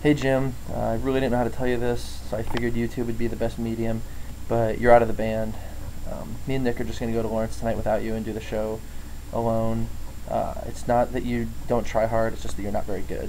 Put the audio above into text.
Hey Jim, uh, I really didn't know how to tell you this, so I figured YouTube would be the best medium, but you're out of the band. Um, me and Nick are just going to go to Lawrence tonight without you and do the show alone. Uh, it's not that you don't try hard, it's just that you're not very good.